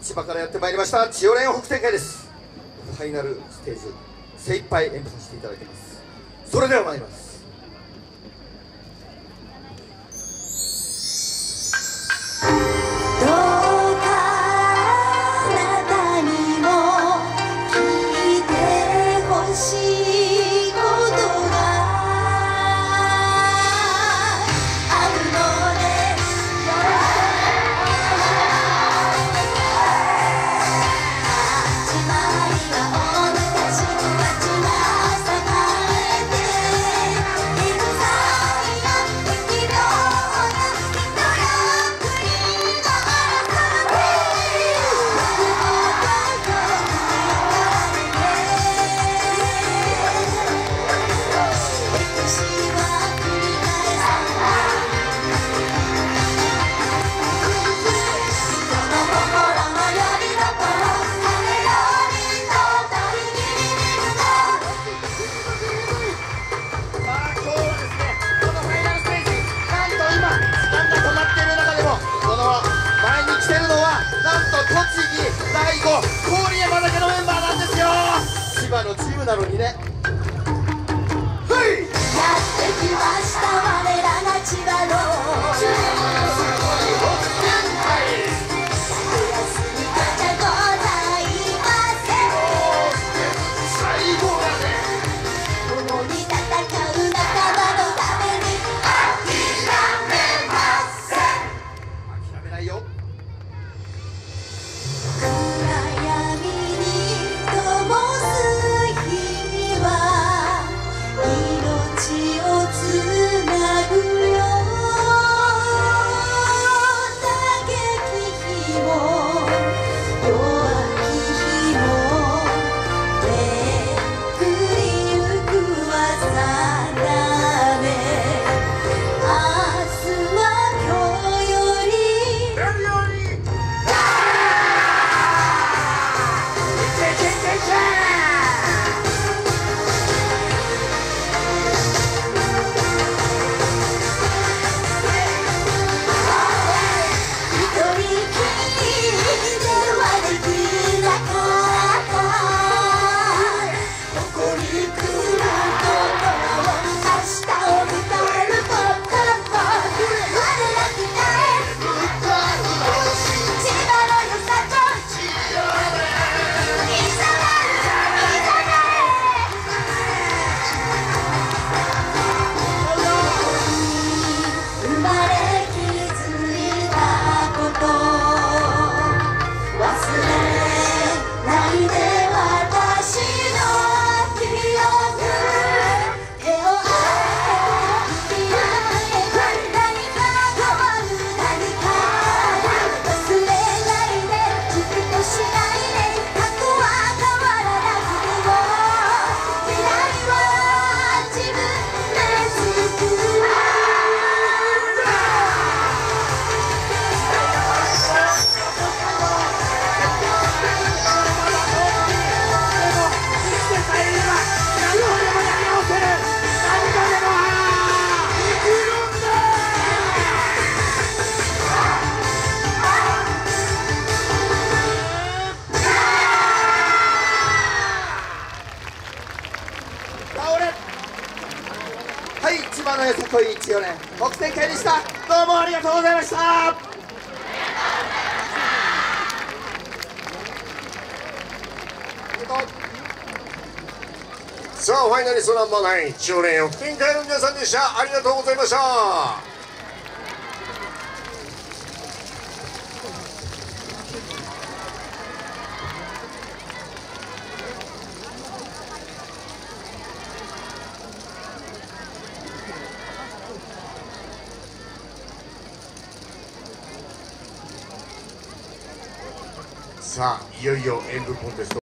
千葉からやってまいりました。千代蓮北天会です。ファイナルステージ精一杯演舞させていただきます。それでは参ります。大悟郡山だけのメンバーなんですよ。千葉のチームなのにね。はいやってきました我らが千葉の千葉のよさこい千代蓮北天会でした。どうもありがとうございました。さあファイナリストナンバーナイン千代蓮北天会の皆さんでした。ありがとうございました。さあいよいよ演舞コンテスト。